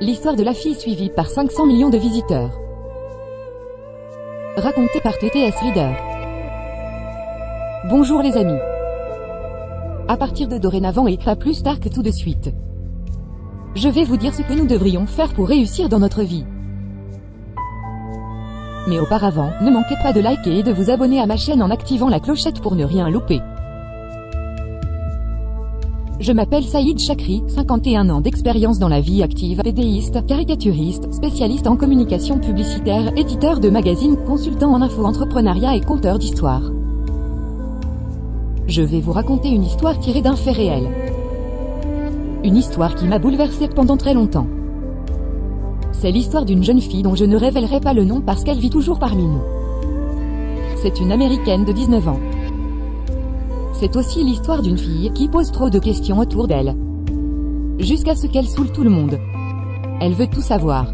L'histoire de la fille suivie par 500 millions de visiteurs. Raconté par TTS Reader. Bonjour les amis. À partir de dorénavant et pas plus tard que tout de suite. Je vais vous dire ce que nous devrions faire pour réussir dans notre vie. Mais auparavant, ne manquez pas de liker et de vous abonner à ma chaîne en activant la clochette pour ne rien louper. Je m'appelle Saïd Chakri, 51 ans d'expérience dans la vie active, pédéiste, caricaturiste, spécialiste en communication publicitaire, éditeur de magazines, consultant en info-entrepreneuriat et conteur d'histoires. Je vais vous raconter une histoire tirée d'un fait réel. Une histoire qui m'a bouleversé pendant très longtemps. C'est l'histoire d'une jeune fille dont je ne révélerai pas le nom parce qu'elle vit toujours parmi nous. C'est une américaine de 19 ans. C'est aussi l'histoire d'une fille qui pose trop de questions autour d'elle. Jusqu'à ce qu'elle saoule tout le monde. Elle veut tout savoir.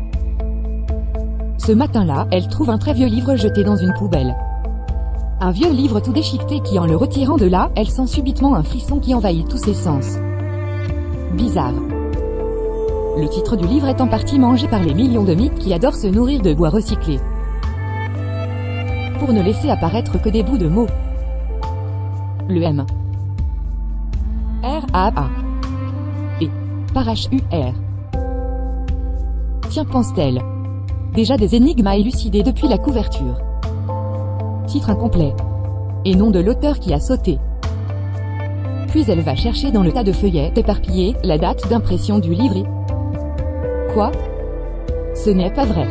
Ce matin-là, elle trouve un très vieux livre jeté dans une poubelle. Un vieux livre tout déchiqueté qui en le retirant de là, elle sent subitement un frisson qui envahit tous ses sens. Bizarre. Le titre du livre est en partie mangé par les millions de mythes qui adorent se nourrir de bois recyclé. Pour ne laisser apparaître que des bouts de mots. Le M. R A A. Et. Par H U R. Tiens pense-t-elle. Déjà des énigmes à élucider depuis la couverture. Titre incomplet. Et nom de l'auteur qui a sauté. Puis elle va chercher dans le tas de feuillets éparpillés la date d'impression du livre. Quoi? Ce n'est pas vrai.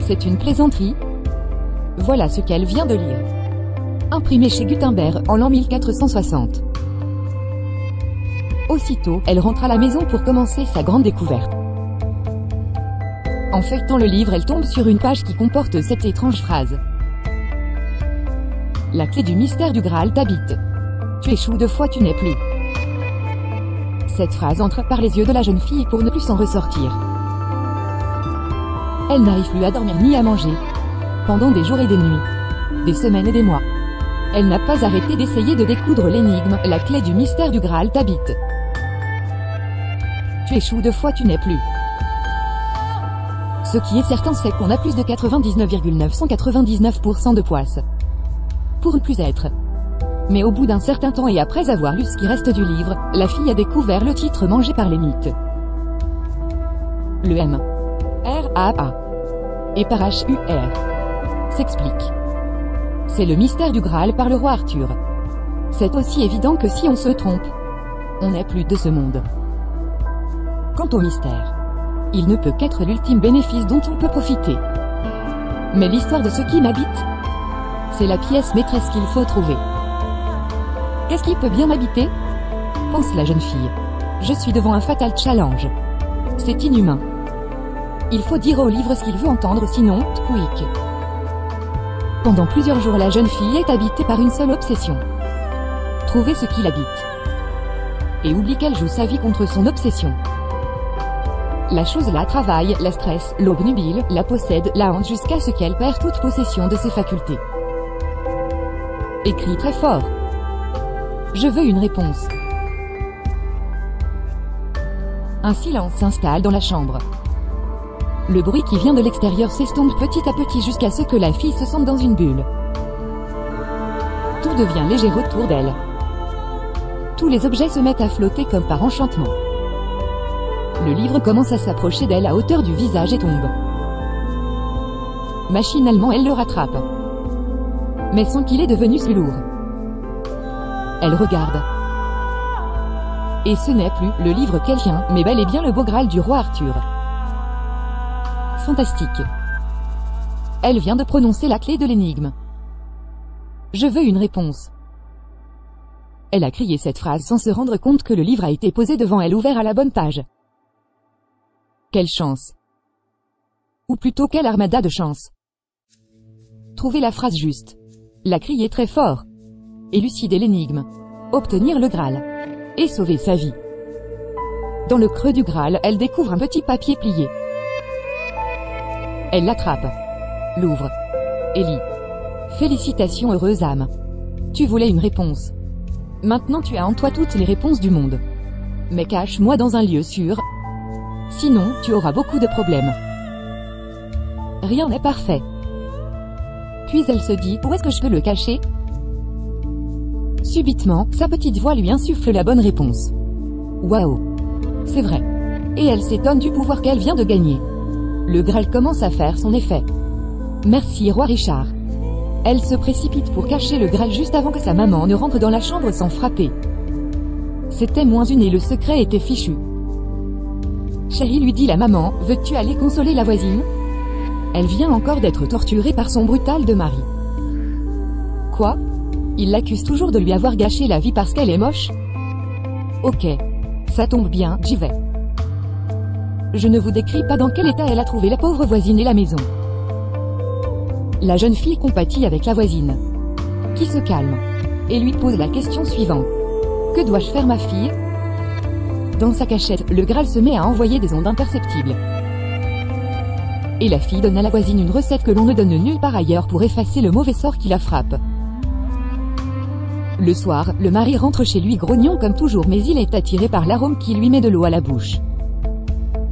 C'est une plaisanterie. Voilà ce qu'elle vient de lire imprimé chez Gutenberg en l'an 1460. Aussitôt, elle rentre à la maison pour commencer sa grande découverte. En feuilletant le livre, elle tombe sur une page qui comporte cette étrange phrase. La clé du mystère du Graal t'habite. Tu échoues deux fois, tu n'es plus. Cette phrase entre par les yeux de la jeune fille pour ne plus s'en ressortir. Elle n'arrive plus à dormir ni à manger. Pendant des jours et des nuits. Des semaines et des mois. Elle n'a pas arrêté d'essayer de découdre l'énigme, la clé du mystère du Graal t'habite. Tu échoues deux fois tu n'es plus. Ce qui est certain c'est qu'on a plus de 99,999% de poisse. Pour ne plus être. Mais au bout d'un certain temps et après avoir lu ce qui reste du livre, la fille a découvert le titre mangé par les mythes. Le M. R A A. Et par H U R. S'explique. C'est le mystère du Graal par le roi Arthur. C'est aussi évident que si on se trompe, on n'est plus de ce monde. Quant au mystère, il ne peut qu'être l'ultime bénéfice dont on peut profiter. Mais l'histoire de ce qui m'habite, c'est la pièce maîtresse qu'il faut trouver. Qu'est-ce qui peut bien m'habiter? Pense la jeune fille. Je suis devant un fatal challenge. C'est inhumain. Il faut dire au livre ce qu'il veut entendre sinon, quick. Pendant plusieurs jours la jeune fille est habitée par une seule obsession. Trouver ce qui l'habite. Et oublie qu'elle joue sa vie contre son obsession. La chose la travaille, la stresse, l'obnubile, la possède, la hante jusqu'à ce qu'elle perd toute possession de ses facultés. Écrit très fort. Je veux une réponse. Un silence s'installe dans la chambre. Le bruit qui vient de l'extérieur s'estompe petit à petit jusqu'à ce que la fille se sente dans une bulle. Tout devient léger autour d'elle. Tous les objets se mettent à flotter comme par enchantement. Le livre commence à s'approcher d'elle à hauteur du visage et tombe. Machinalement elle le rattrape. Mais sans qu'il est devenu si lourd. Elle regarde. Et ce n'est plus le livre qu'elle tient, mais bel et bien le beau Graal du roi Arthur fantastique. Elle vient de prononcer la clé de l'énigme. Je veux une réponse. Elle a crié cette phrase sans se rendre compte que le livre a été posé devant elle ouvert à la bonne page. Quelle chance. Ou plutôt quelle armada de chance. Trouver la phrase juste. La crier très fort. Élucider l'énigme. Obtenir le Graal. Et sauver sa vie. Dans le creux du Graal, elle découvre un petit papier plié. Elle l'attrape. L'ouvre. Et lit. Félicitations heureuse âme. Tu voulais une réponse. Maintenant tu as en toi toutes les réponses du monde. Mais cache-moi dans un lieu sûr. Sinon, tu auras beaucoup de problèmes. Rien n'est parfait. Puis elle se dit, où est-ce que je peux le cacher? Subitement, sa petite voix lui insuffle la bonne réponse. Waouh C'est vrai. Et elle s'étonne du pouvoir qu'elle vient de gagner. Le Graal commence à faire son effet. Merci roi Richard. Elle se précipite pour cacher le Graal juste avant que sa maman ne rentre dans la chambre sans frapper. C'était moins une et le secret était fichu. Chérie lui dit la maman, veux-tu aller consoler la voisine? Elle vient encore d'être torturée par son brutal de mari. Quoi? Il l'accuse toujours de lui avoir gâché la vie parce qu'elle est moche? Ok. Ça tombe bien, j'y vais. Je ne vous décris pas dans quel état elle a trouvé la pauvre voisine et la maison. La jeune fille compatit avec la voisine, qui se calme, et lui pose la question suivante. Que dois-je faire ma fille? Dans sa cachette, le Graal se met à envoyer des ondes imperceptibles. Et la fille donne à la voisine une recette que l'on ne donne nulle part ailleurs pour effacer le mauvais sort qui la frappe. Le soir, le mari rentre chez lui grognon comme toujours mais il est attiré par l'arôme qui lui met de l'eau à la bouche.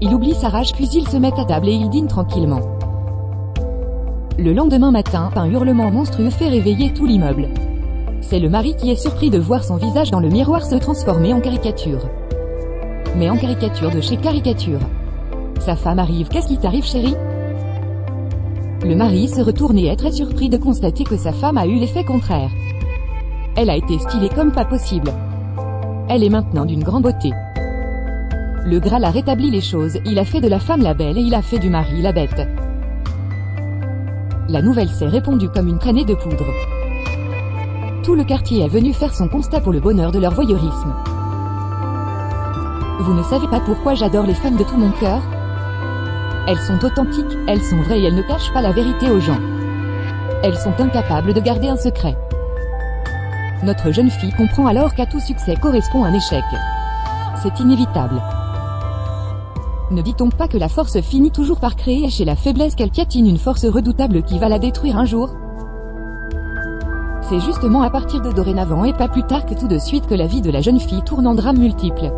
Il oublie sa rage puis il se met à table et il dîne tranquillement. Le lendemain matin, un hurlement monstrueux fait réveiller tout l'immeuble. C'est le mari qui est surpris de voir son visage dans le miroir se transformer en caricature. Mais en caricature de chez caricature. Sa femme arrive, qu'est-ce qui t'arrive chérie? Le mari se retourne et est très surpris de constater que sa femme a eu l'effet contraire. Elle a été stylée comme pas possible. Elle est maintenant d'une grande beauté. Le Graal a rétabli les choses, il a fait de la femme la belle et il a fait du mari la bête. La nouvelle s'est répandue comme une traînée de poudre. Tout le quartier est venu faire son constat pour le bonheur de leur voyeurisme. Vous ne savez pas pourquoi j'adore les femmes de tout mon cœur? Elles sont authentiques, elles sont vraies et elles ne cachent pas la vérité aux gens. Elles sont incapables de garder un secret. Notre jeune fille comprend alors qu'à tout succès correspond un échec. C'est inévitable. Ne dit-on pas que la force finit toujours par créer chez la faiblesse qu'elle piétine une force redoutable qui va la détruire un jour? C'est justement à partir de dorénavant et pas plus tard que tout de suite que la vie de la jeune fille tourne en drames multiples.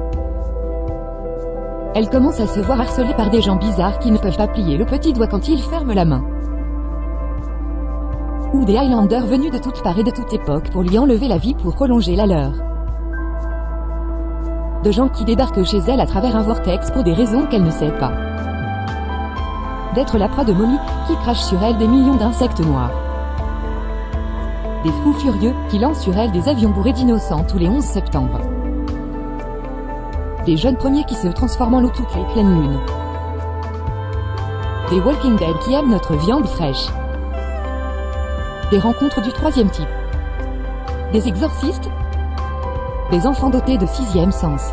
Elle commence à se voir harcelée par des gens bizarres qui ne peuvent pas plier le petit doigt quand ils ferment la main. Ou des Highlanders venus de toutes parts et de toute époque pour lui enlever la vie pour prolonger la leur de gens qui débarquent chez elle à travers un vortex pour des raisons qu'elle ne sait pas. D'être la proie de Molly, qui crache sur elle des millions d'insectes noirs. Des fous furieux, qui lancent sur elle des avions bourrés d'innocents tous les 11 septembre. Des jeunes premiers qui se transforment en loup toutes les pleines lunes. Des Walking Dead qui aiment notre viande fraîche. Des rencontres du troisième type. Des exorcistes, des enfants dotés de sixième sens.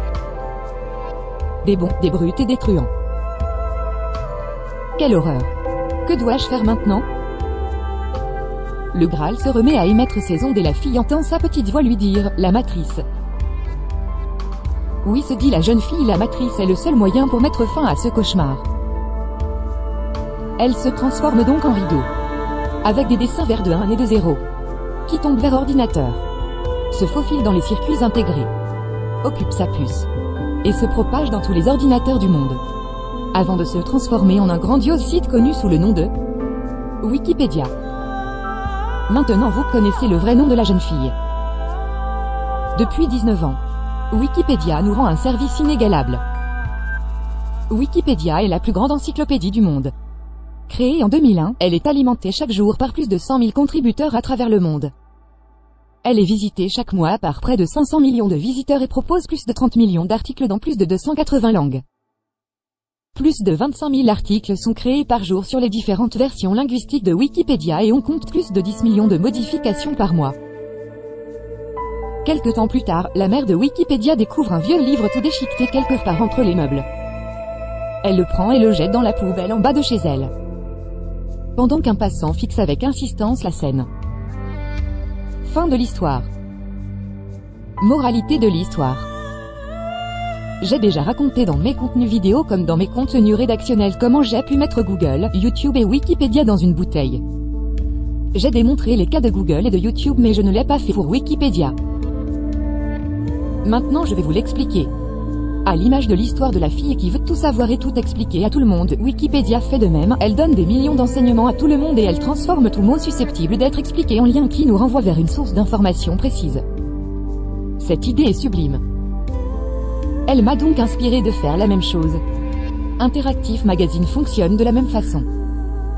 Des bons, des brutes et des truands. Quelle horreur. Que dois-je faire maintenant? Le Graal se remet à émettre ses ondes et la fille entend sa petite voix lui dire, la matrice. Oui se dit la jeune fille la matrice est le seul moyen pour mettre fin à ce cauchemar. Elle se transforme donc en rideau. Avec des dessins vers de 1 et de 0. Qui tombent vers ordinateur se faufile dans les circuits intégrés, occupe sa puce, et se propage dans tous les ordinateurs du monde. Avant de se transformer en un grandiose site connu sous le nom de Wikipédia. Maintenant vous connaissez le vrai nom de la jeune fille. Depuis 19 ans, Wikipédia nous rend un service inégalable. Wikipédia est la plus grande encyclopédie du monde. Créée en 2001, elle est alimentée chaque jour par plus de 100 000 contributeurs à travers le monde. Elle est visitée chaque mois par près de 500 millions de visiteurs et propose plus de 30 millions d'articles dans plus de 280 langues. Plus de 25 000 articles sont créés par jour sur les différentes versions linguistiques de Wikipédia et on compte plus de 10 millions de modifications par mois. Quelque temps plus tard, la mère de Wikipédia découvre un vieux livre tout déchiqueté quelque part entre les meubles. Elle le prend et le jette dans la poubelle en bas de chez elle. Pendant qu'un passant fixe avec insistance la scène. Fin de l'histoire. Moralité de l'histoire. J'ai déjà raconté dans mes contenus vidéo comme dans mes contenus rédactionnels comment j'ai pu mettre Google, YouTube et Wikipédia dans une bouteille. J'ai démontré les cas de Google et de YouTube mais je ne l'ai pas fait pour Wikipédia. Maintenant je vais vous l'expliquer. À l'image de l'histoire de la fille qui veut tout savoir et tout expliquer à tout le monde, Wikipédia fait de même, elle donne des millions d'enseignements à tout le monde et elle transforme tout mot susceptible d'être expliqué en lien qui nous renvoie vers une source d'information précise. Cette idée est sublime. Elle m'a donc inspiré de faire la même chose. Interactive Magazine fonctionne de la même façon.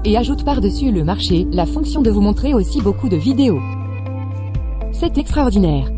Et ajoute par-dessus le marché, la fonction de vous montrer aussi beaucoup de vidéos. C'est extraordinaire.